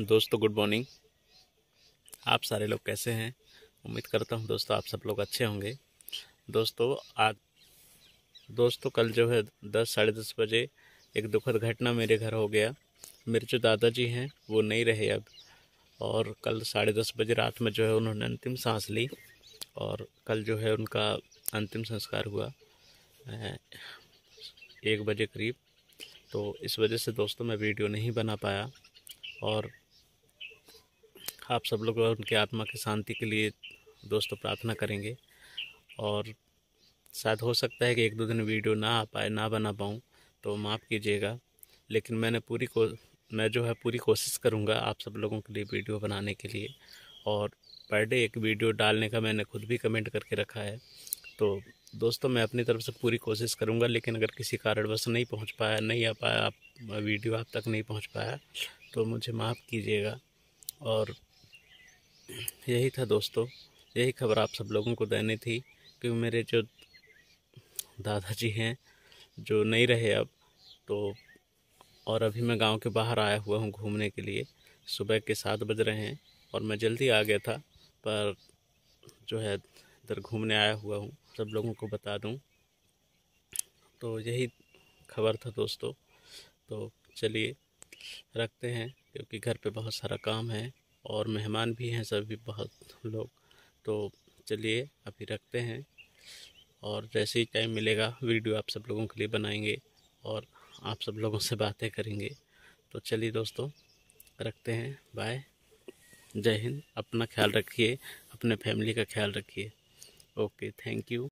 दोस्तों good morning आप सारे लोग कैसे हैं? उम्मीद करता हूँ दोस्तों आप सब लोग अच्छे होंगे। दोस्तों, आज दोस्तों, कल जो है दस, साढ़े दस बजे एक दुखद घटना मेरे घर हो गया। मेरे जो दादाजी हैं, वो नहीं रहे अब। और कल साढ़े दस बजे रात में जो है उन्होंने अंतिम सांस ली और कल जो है उनका अंतिम संस्कार हुआ एक बजे करीब। तो इस वजह से दोस्तों मैं वीडियो नहीं बना पाया और आप सब लोग उनके आत्मा की शांति के लिए दोस्तों प्रार्थना करेंगे। और शायद हो सकता है कि एक दो दिन वीडियो ना आ पाए, ना बना पाऊँ तो माफ़ कीजिएगा। लेकिन मैंने पूरी को, मैं जो है पूरी कोशिश करूँगा आप सब लोगों के लिए वीडियो बनाने के लिए। और पर डे एक वीडियो डालने का मैंने खुद भी कमेंट करके रखा है। तो दोस्तों, मैं अपनी तरफ़ से पूरी कोशिश करूँगा, लेकिन अगर किसी कारणवश नहीं पहुँच पाया, नहीं आ पाया आप, वीडियो आप तक नहीं पहुँच पाया तो मुझे माफ़ कीजिएगा। और यही था दोस्तों। यही खबर आप सब लोगों को देनी थी क्योंकि मेरे जो दादाजी हैं, जो नहीं रहे अब तो और अभी मैं गाँव के बाहर आया हुआ हूँ घूमने के लिए। सुबह के सात बज रहे हैं और मैं जल्दी आ गया था, पर जो है इधर घूमने आया हुआ हूँ, सब लोगों को बता दूँ। तो यही खबर था दोस्तों। तो चलिए रखते हैं, क्योंकि घर पे बहुत सारा काम है। और मेहमान भी हैं सभी बहुत लोग। तो चलिए, अभी रखते हैं। और जैसे ही टाइम मिलेगा वीडियो आप सब लोगों के लिए बनाएँगे और आप सब लोगों से बातें करेंगे। तो चलिए दोस्तों, रखते हैं। बाय जय हिंद। अपना ख्याल रखिए, अपने फैमिली का ख्याल रखिए। Okay thank you